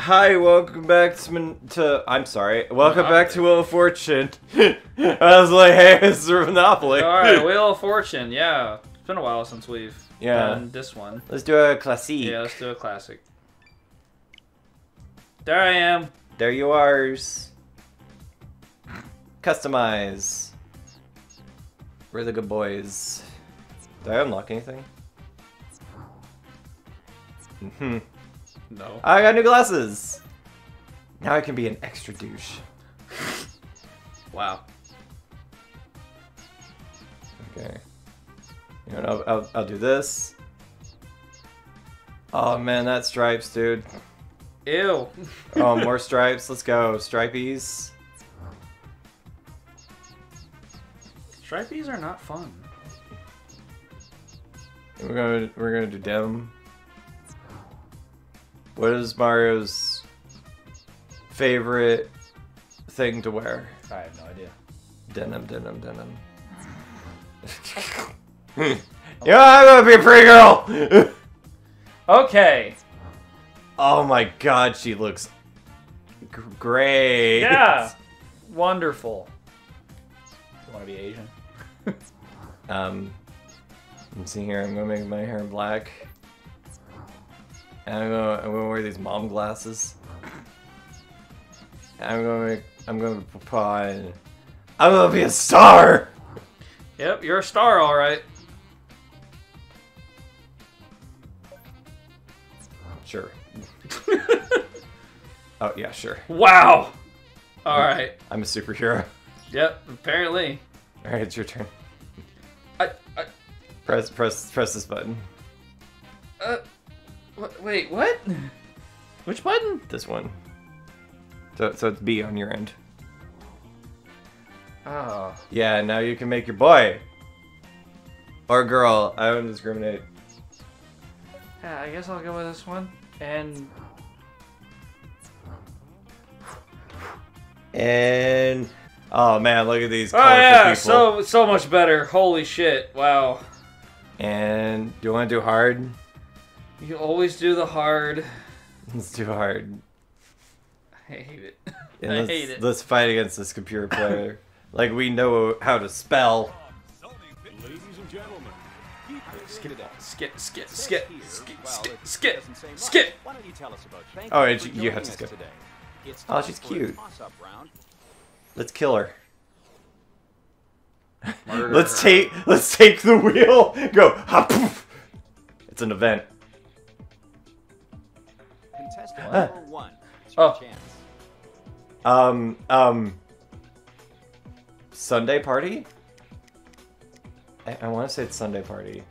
Hi, welcome back to, to I'm sorry, welcome back to Wheel of Fortune. I was like, hey, this it's Monopoly. All right, Wheel of Fortune. Yeah, it's been a while since we've Yeah. done this one. Let's do a classique. Yeah, let's do a classic. There I am. There you are. Customize. We're the good boys. Did I unlock anything? hmm No. I got new glasses. Now I can be an extra douche. Wow. Okay. You know, I'll, I'll, I'll do this. Oh man, that stripes, dude. Ew. Oh, more stripes. Let's go, stripies. Stripies are not fun. We're gonna we're gonna do denim. What is Mario's favorite thing to wear? I have no idea. Denim, denim, denim. yeah, I'm gonna be a pretty girl. Okay. oh my god, she looks great. Yeah. Wonderful. You want to be Asian? Um, I'm seeing here. I'm gonna make my hair black. And I'm gonna I'm gonna wear these mom glasses. And I'm gonna make I'm gonna on. I'm gonna be a star. Yep, you're a star, all right. Sure. oh yeah, sure. Wow. All right. I'm a superhero. Yep. Apparently. All right, it's your turn. I. I Press press press this button. Uh. Wh- wait. What? Which button? This one. So so it's B on your end. Oh. Yeah, now you can make your boy or girl. I don't discriminate. Yeah, I guess I'll go with this one. And And oh man, look at these oh yeah, people. so so much better. Holy shit! Wow. And do you want to do hard? You always do the hard. It's too hard. I hate it. And I let's, hate it. Let's fight against this computer player. like we know how to spell. Ladies and gentlemen, keep Skip, skip, skip, skip, skip, skip, skip, doesn't say much. skip. Why don't you tell us about Oh, you and you- you have to skip. Today. Oh, she's cute. Let's kill her. Let's take let's take the wheel. Go. Ha. It's an event. Contestant one. It's your Oh. chance. Um um Sunday party? I, I want to say it's Sunday party.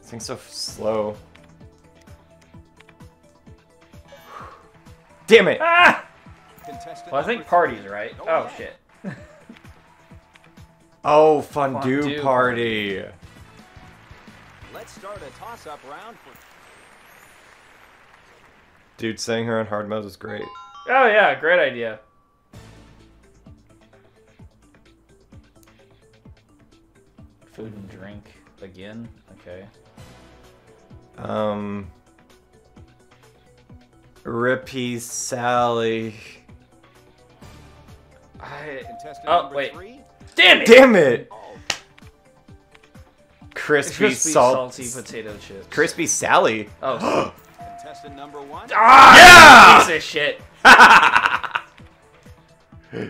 This thing's so slow. Damn it! Ah! Well, I think number party's right. Oh shit. Oh, fondue, Fondue party. Let's start a toss-up round for Dude, saying her on hard mode is great. Oh yeah, great idea. Food and drink again. Okay. Um. Rippy Sally. I. contestant Oh, wait. three. Damn it! Damn it! Crispy, Crispy salt. salty potato chips. Crispy Sally. Oh. contestant number one. ah! yeah! Piece of shit.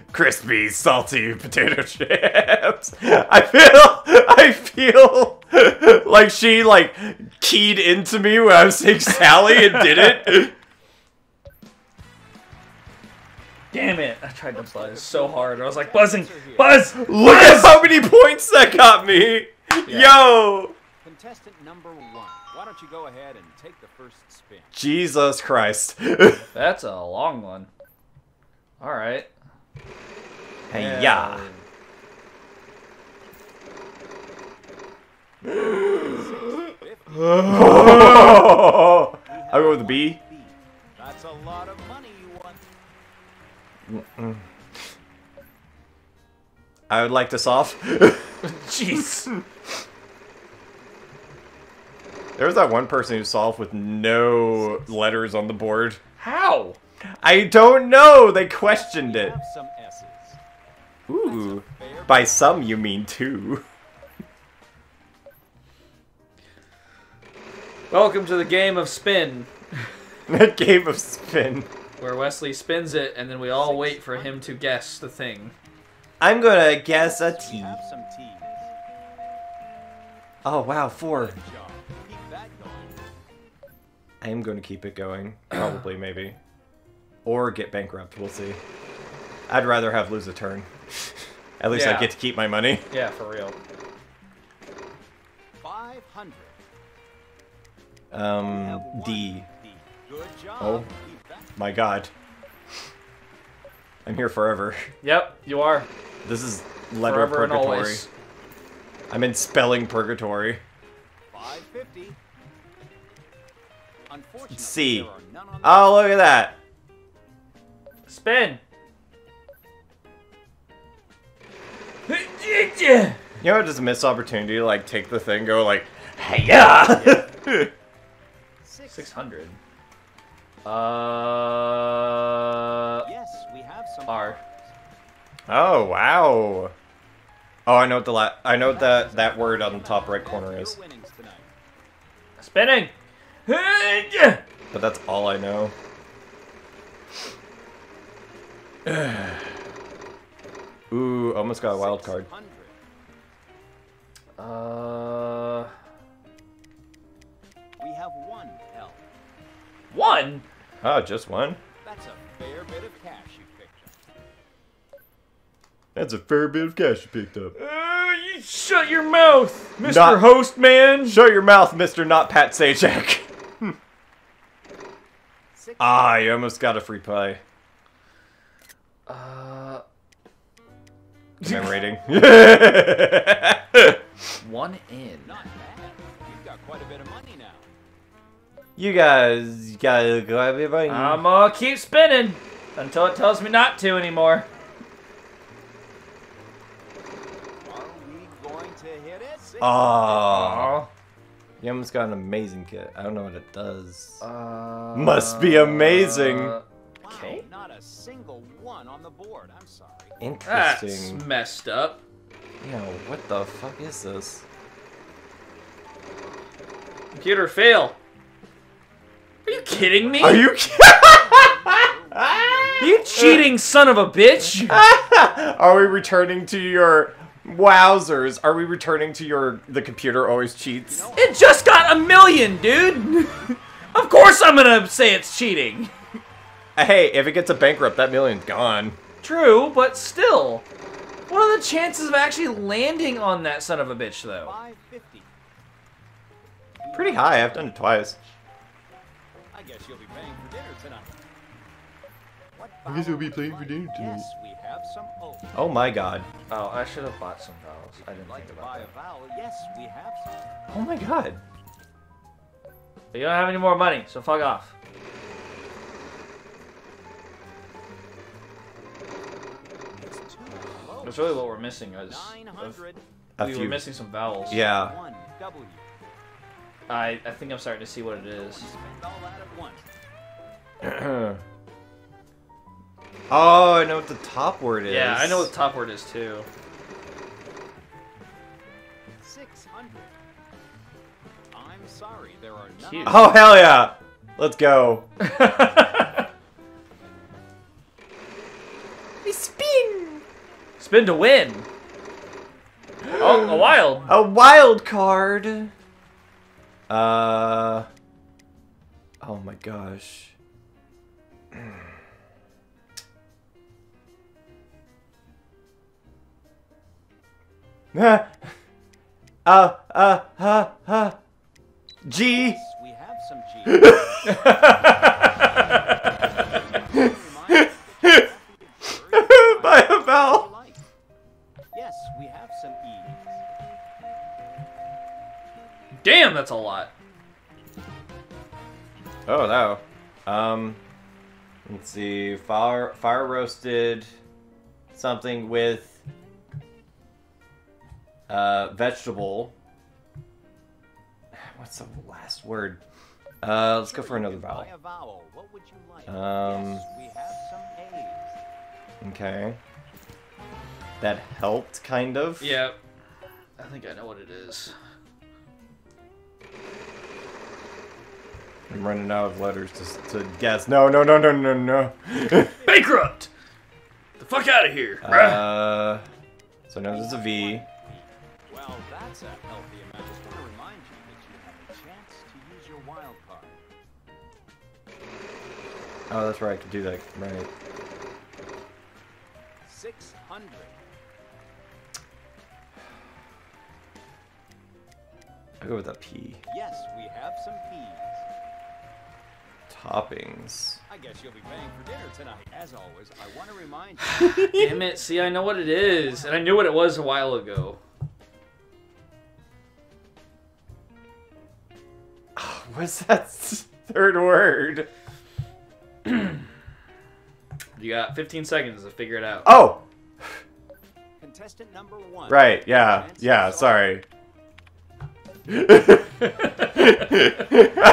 Crispy salty potato chips. I feel. I feel like she like keyed into me when I was saying Sally and did it. Damn it! I tried to buzz so hard. I was like buzzing, buzz. Look at how many points that got me. Yo. Contestant number one. Why don't you go ahead and take the first spin? Jesus Christ. That's a long one. All right. hey, yeah. I'll go with the B. B. That's a lot of money you won. I would like this off. Jeez. There was that one person who solved with no letters on the board. How? I don't know. They questioned it. have some S's. Ooh. By some, you mean two. Welcome to the game of spin, that game of spin. where Wesley spins it and then we all wait for him to guess the thing. I'm gonna guess a We T. have some T's. Oh wow, four. I am gonna keep it going. Probably, maybe. Or get bankrupt, we'll see. I'd rather have lose a turn. At least I get to keep my money. Yeah, for real. 500. Um, D. D. Good job. Oh. My god. I'm here forever. Yep, you are. This is letter Forever and purgatory. always. I'm in spelling purgatory. 550. Unfortunately, C. there are none on the Oh, look at that. Spin. You know, it's just a missed opportunity to like take the thing, go like, hey yeah. 600. Uh. Yes, we have some R. oh wow. Oh, I know what the la- I know what that that word on the top right corner is, Your winnings tonight. Spinning. But that's all I know. Ooh, almost got a wild card. 600. Uh. We have one L. One. Oh, just one. That's a fair bit of cash you picked up. That's a fair bit of cash you picked up. Uh, you shut your mouth, Mr. Not- Host Man. Shut your mouth, Mister Not Pat Sajak. Six. ah, you almost got a free play. Uh. Am I rating? One in. Not bad. You've got quite a bit of money now. you guys gotta go everybody. I'm gonna keep spinning until it tells me not to anymore. Are we going to hit it? Six. oh, you almost got an amazing kit. I don't know what it does. Uh, Must be amazing. Wow, Okay. Not a single one on the board. I'm sorry. That's Interesting. messed up. Yo, what the fuck is this? Computer fail. Are you kidding me? Are you? You cheating son of a bitch! Are we returning to your wowzers? Are we returning to your the computer always cheats? It just got a million, dude! of course I'm gonna say it's cheating. Uh, hey, if it gets a bankrupt, that million's gone. True, but still. What are the chances of actually landing on that son of a bitch, though? 550. Pretty high. I've done it twice. I guess you'll be paying for dinner tonight. I guess you'll be would paying for dinner tonight. Yes, we have some O. Oh my god. Oh, I should have bought some vowels. I didn't Like to think buy about a that. vowel? Yes, we have some. Oh my god. But you don't have any more money, so fuck off. It's. That's really what we're missing. Is 900. A we few. were missing some vowels. Yeah. I W. I, I think I'm starting to see what it is. oh, I know what the top word is. Yeah, I know what the top word is too. 600. I'm sorry, there are none. Cute. Oh hell yeah! Let's go. Spin. Spin to win. Oh, a wild. A wild card. Uh. Oh my gosh. uh, uh, uh, uh, uh. G. Yes, we have some G. By a vowel. Yes, we have some E's. Damn, that's a lot. Oh no. Um. Let's see. Fire, fire roasted. Something with. Uh, vegetable. what's the last word? Uh, let's go for another vowel. By a vowel, what would you like? Um, yes, we have some A's. Okay. That helped, kind of. Yeah. I think I know what it is. I'm running out of letters to, to guess. No, no, no, no, no, no. Bankrupt! The fuck out of here! uh, so now there's a V. Well, that's a healthy amount. I just want to remind you that you have a chance to use your wild card. Oh, that's right. I could do that. Right. 600. I'll go with a P. Yes, we have some P's. Toppings. I guess you'll be paying for dinner tonight. As always, I want to remind you. Damn it, see, I know what it is. And I knew what it was a while ago. What's that third word? You got 15 seconds to figure it out. Oh, Contestant number one. right. Yeah. Yeah. Sorry. I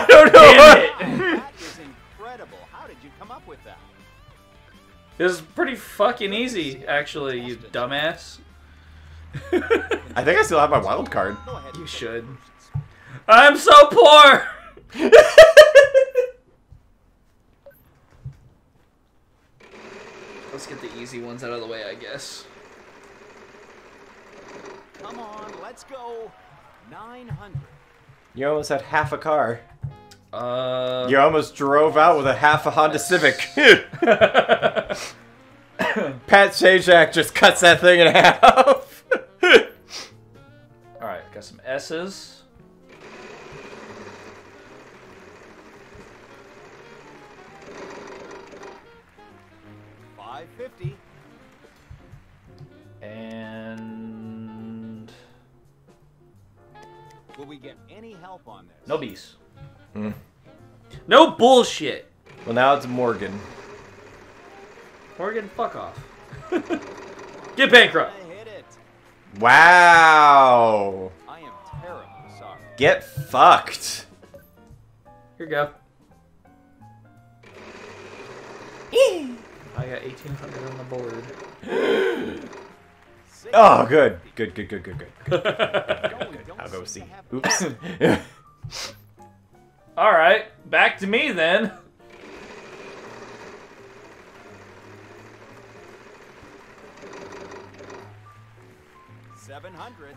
don't know. That is incredible. How did you come up with that? This is pretty fucking easy, actually, you dumbass. I think I still have my wild card. You should. I'm so poor! Let's get the easy ones out of the way, I guess. Come on, let's go. 900. You almost had half a car. Uh. You almost drove out with a half a Honda Civic. Pat Sajak just cuts that thing in half. Alright, got some S's. Get any help on this? No B's. Hmm. No bullshit! well, now it's Morgan. Morgan, fuck off. Get bankrupt! I hit it. Wow. I am terribly sorry. Get fucked. Here you go. I got 1800 on the board. Six Oh, good. Good, good, good, good, good. good. No, we don't I'll go see. Oops. Alright, back to me then. Seven hundred.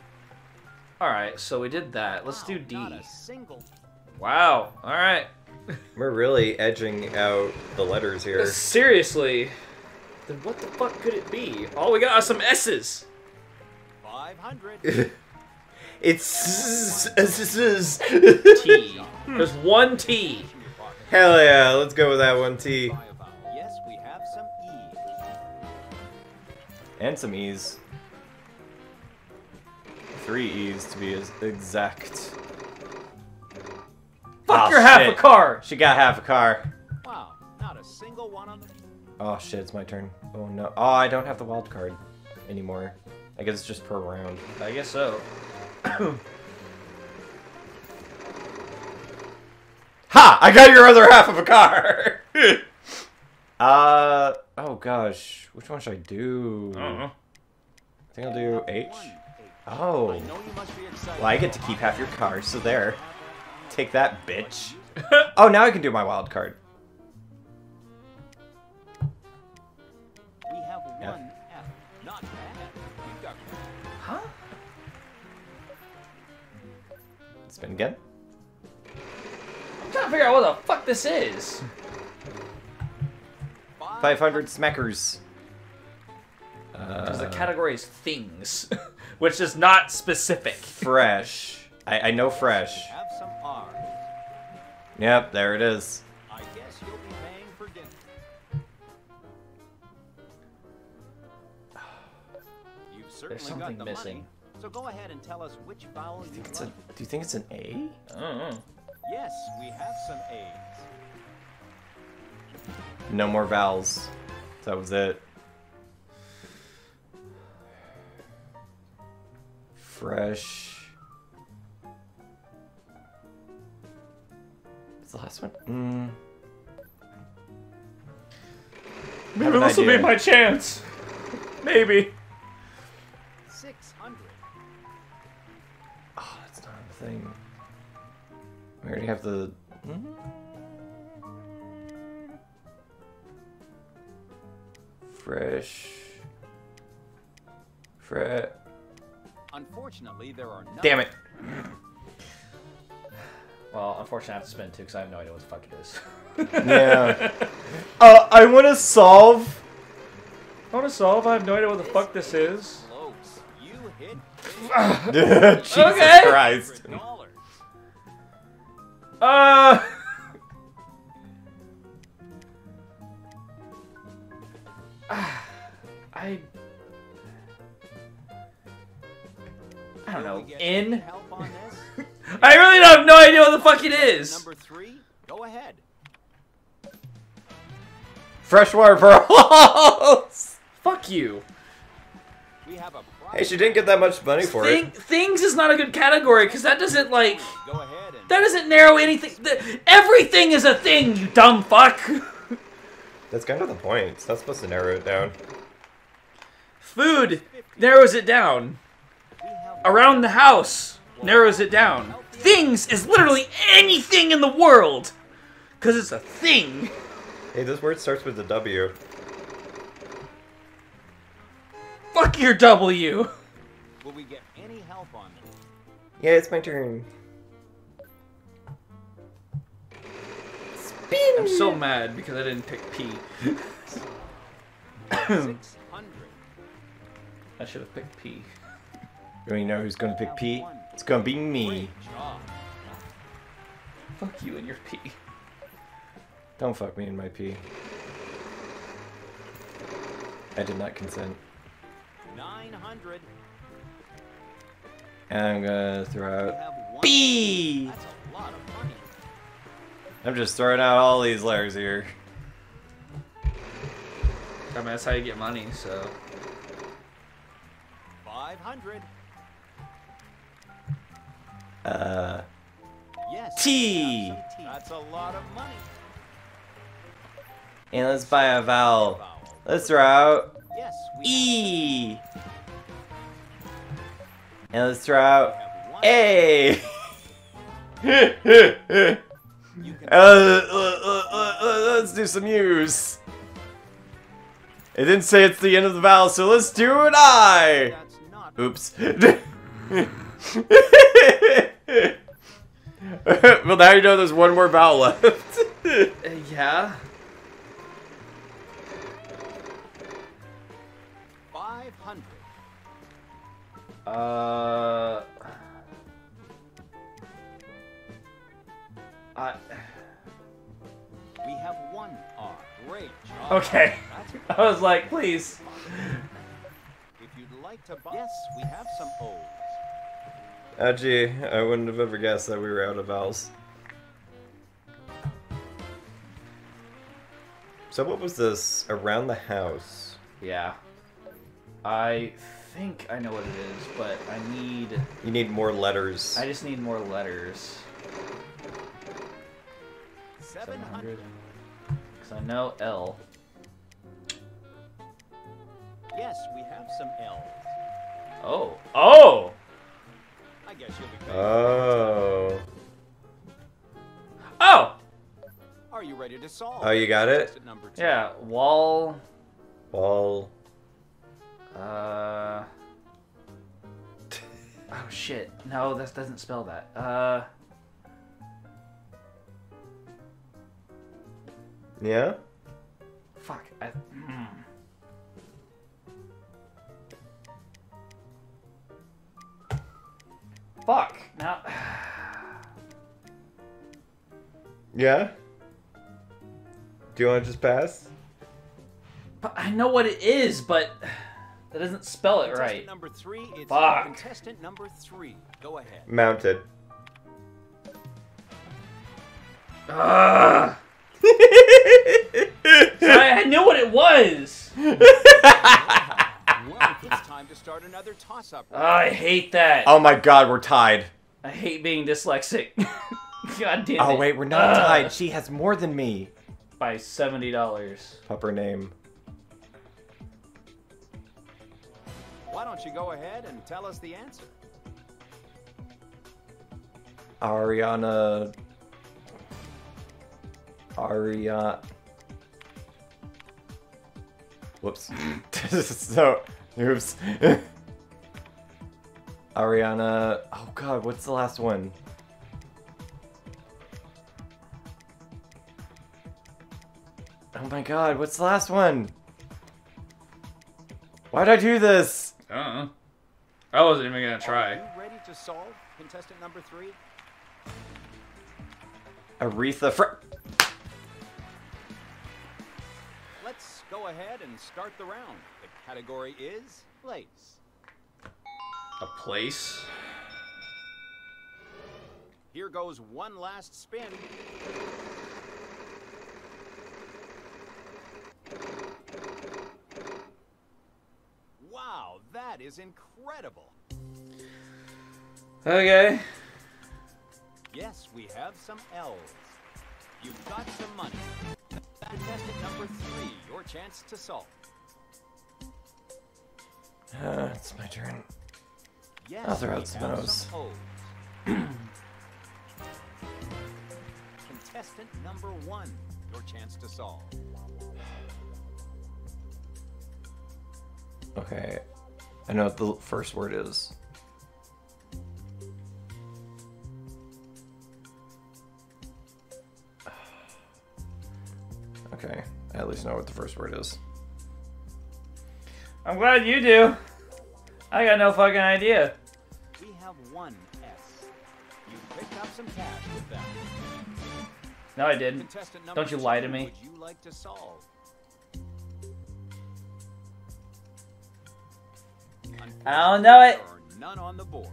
Alright, so we did that. Let's do D. Not a single. Wow, alright. We're really edging out the letters here. Seriously. Then what the fuck could it be? All we got are some S's. Five hundred. It's T. Hmm. There's one T. Hell yeah, let's go with that one T. Buy a vowel. Yes, we have some E's. And some E's. Three E's to be as exact. Fuck Oh, your half a car. She got half a car. Wow, not a single one on the. Oh shit, it's my turn. Oh no. Oh, I don't have the wild card anymore. I guess it's just per round. I guess so. Ha! I got your other half of a car! uh, oh gosh. Which one should I do? I don't know. I think I'll do H. Oh. I know you must be excited. Well, I get to keep half your car, so there. Take that, bitch. Oh, now I can do my wild card. Spin again. I'm trying to figure out what the fuck this is. 500 smackers. Because the Uh, category is things, which is not specific. fresh. I, I know fresh. Have some R. Yep, there it is. I guess you'll be paying for dinner. You've got something the missing. money. So go ahead and tell us which vowel you It's a, do you think it's an A? I don't know. Yes, we have some A's. No more vowels. That was it. Fresh. What's the last one? Mm. Maybe this will be my chance. Maybe. Thing. We already have the. Hmm? Fresh. Fresh. Unfortunately, there are no. Damn it. Well, unfortunately, I have to spend two because I have no idea what the fuck it is. Yeah. Uh, I want to solve. I want to solve. I have no idea what the fuck this is. Close. Jesus Okay. Christ. Uh. I. I don't know. In. Help on this? I really don't have no idea what the fuck it is. Number three. Go ahead. Freshwater pearls. Fuck you. We have a hey, she didn't get that much money for Thing, it. things is not a good category because that doesn't like Go ahead and that doesn't narrow anything. The, everything is a thing, you dumb fuck. That's kind of the point. It's not supposed to narrow it down. Food narrows it down. Around the house narrows it down. Things is literally anything in the world because it's a thing. Hey, this word starts with a W. Fuck your W. Will we get any help on this? Yeah, it's my turn. Spin. I'm so mad because I didn't pick P. Six hundred. I should have picked P. You know who's gonna pick P? It's gonna be me. Fuck you and your P. Don't fuck me in my P. I did not consent. Nine hundred. And I'm gonna throw out have one. B. That's a lot of money. I'm just throwing out all these letters here. I mean, that's how you get money, so. Five hundred. Uh, Yes. T. tea. That's a lot of money. and let's buy a vowel. Vowel. Let's throw out Yes. We E. And let's throw out. A. uh, uh, uh, uh, uh, let's do some U's. It didn't say it's the end of the vowel, so let's do an I. Oops. well, now you know there's one more vowel left. Uh, yeah. Uh. I. We have one R. Great job. Okay. I was like, please. If you'd like to buy. Yes, we have some O's. oh, gee, I wouldn't have ever guessed that we were out of vowels. So what was this? Around the house. Yeah. I think I know what it is, but I need. You need more letters. I just need more letters. 700. Because I know L. Yes, we have some L's. Oh. Oh! I guess you'll be. Oh. Oh! Are you ready to solve? Oh, you got it? Exit number two. Yeah, wall. Wall. Uh. Oh shit. No, that doesn't spell that. Uh. Yeah? Fuck. I, hmm. Fuck. Now. Yeah? Do you want to just pass? But I know what it is, but that doesn't spell it Contestant right. Number three. It's Fuck. contestant number three. Go ahead. Mounted. Ugh. I, I knew what it was. Well, it's time to start another toss-up. Ah, I hate that. oh my god, we're tied. I hate being dyslexic. God damn oh, it. Oh wait, we're not Ugh. tied. She has more than me. By seventy dollars. Up her name. Don't you go ahead and tell us the answer? Ariana. Aria. Whoops. so, oops. Ariana. Oh god, what's the last one? Oh my god, what's the last one? Why'd I do this? Uh-uh. I wasn't even gonna Are try. you ready to solve contestant number three? Aretha Fr- Let's go ahead and start the round. The category is place. A place? Here goes one last spin. Wow, that is incredible. Okay. Yes, we have some L's. You've got some money. Contestant number three, your chance to solve. Uh, it's my turn. Yes, I'll throw out some O's. Contestant number one, your chance to solve. Okay. I know what the first word is. Okay. I at least know what the first word is. I'm glad you do. I got no fucking idea. We have one S. You picked up some cash with that. No, I didn't. Don't you lie to me. Would you like to solve? I don't know it. None on the board.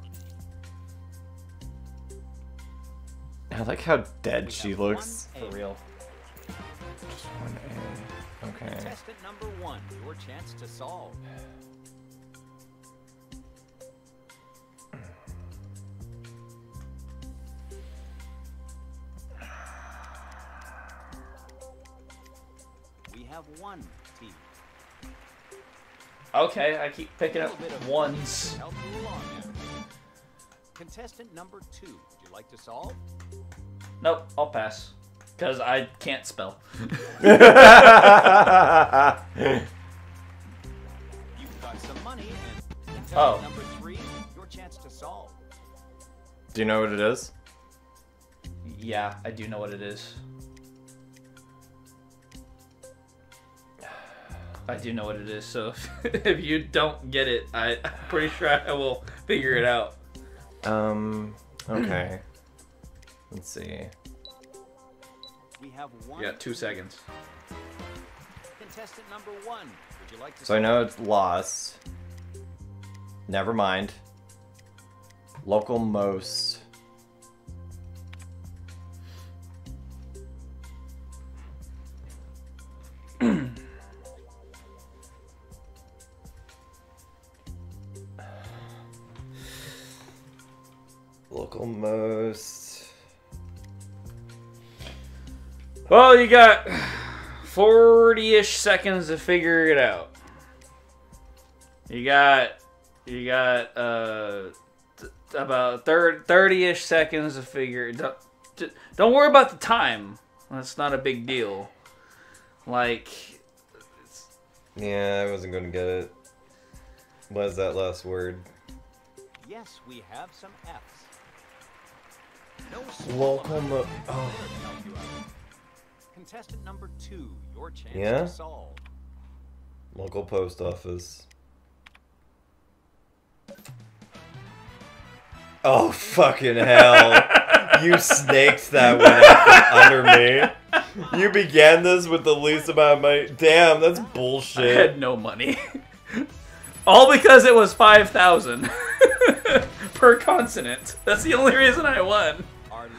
I like how dead she looks. For real. Just one A. Okay. Contestant number one, your chance to solve. We have one T. Okay, I keep picking up little ones. Help you along there. Contestant number two, would you like to solve? Nope, I'll pass. Because I can't spell. You've got some money, and contestant Oh. number three, your chance to solve. Do you know what it is? Yeah, I do know what it is. I do know what it is, so if you don't get it, I, I'm pretty sure I will figure it out. Um. Okay. Let's see. We have one. You got two seconds. Contestant number one, would you like to So I know it's lost. Never mind. Local most. Local most. Well, you got 40 ish seconds to figure it out. You got, you got, uh, th- about 30 ish seconds to figure don't, don't worry about the time. That's not a big deal. Like, Yeah, I wasn't gonna get it. What is that last word? Yes, we have some F's. No small Local amount mo- of oh. there to help you out. Contestant number two, your chance Yeah? to solve. Local post office. Oh fucking hell! you snaked that one out under me. You began this with the least amount of money. Damn, that's bullshit. I bullshit. had no money. All because it was 5,000 per consonant. That's the only reason I won.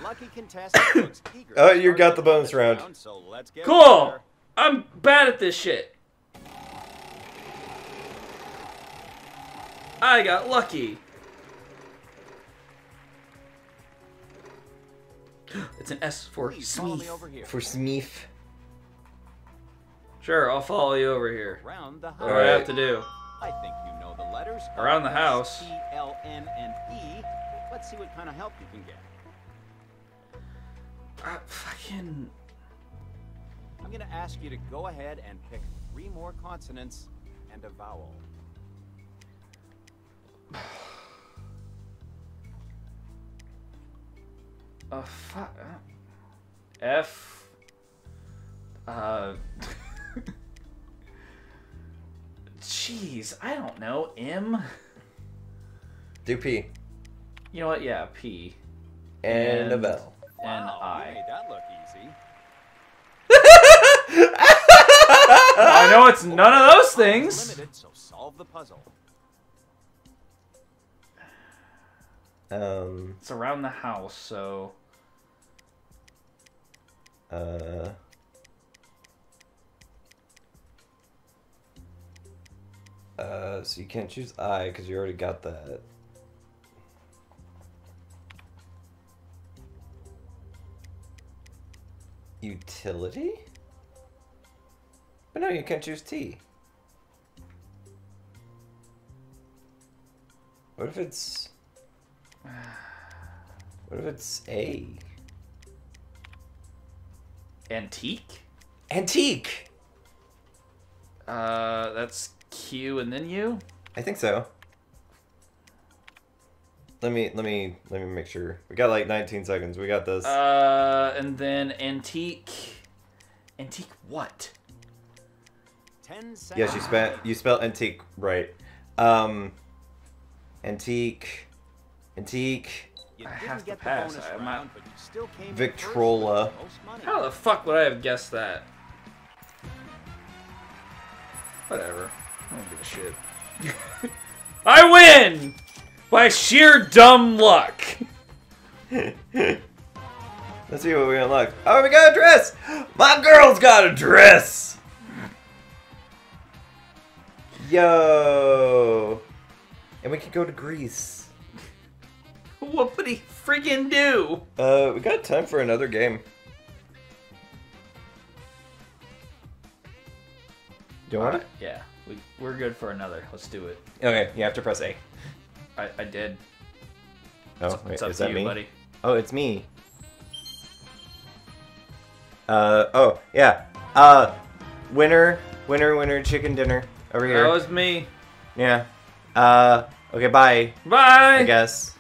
Oh, you got the bonus round. So let's get Cool. I'm bad at this shit. I got lucky. It's an S for Please Smeef. over here. For Smeef. Sure, I'll follow you over here. Around the house. What I have to do? I think you know the letters. Around the house. S, T, L, N, and E. Let's see what kind of help you can get. Uh, fucking. I'm going to ask you to go ahead and pick three more consonants and a vowel. Uh, fuck. F. Uh. Jeez, I don't know. M. Do P. You know what? Yeah, P. And, a And- bell. And Wow, I. made that look easy. I know it's none of those things. Limited, so solve the puzzle. Um. It's around the house, so. Uh. Uh, so you can't choose I because you already got that. Utility? But no, you can't choose T. What if it's. What if it's A? Antique? Antique! Uh, that's Q and then U? I think so. Let me let me let me make sure. We got like 19 seconds. We got this. Uh, and then antique. Antique what? Ten seconds. yes, you spent you spelled antique right. Um, antique, antique, You I didn't have to get the pass. bonus I'm round, not- but you still came Victrola. the. How the fuck would I have guessed that? Whatever. I don't give a shit. I win! By sheer dumb luck. Let's see what we unlock. Oh, we got a dress. My girl's got a dress. Yo, and we can go to Greece. What would he freaking do? Uh, we got time for another game. Do you want it? Yeah, we, we're good for another. Let's do it. Okay, you have to press A. I, I did. Oh, It's, wait, it's up is to that you, me? buddy. Oh, it's me. Uh, oh, yeah. Uh, winner, winner, winner, chicken dinner over here. That was me. Yeah. Uh, okay, bye, Bye. I guess.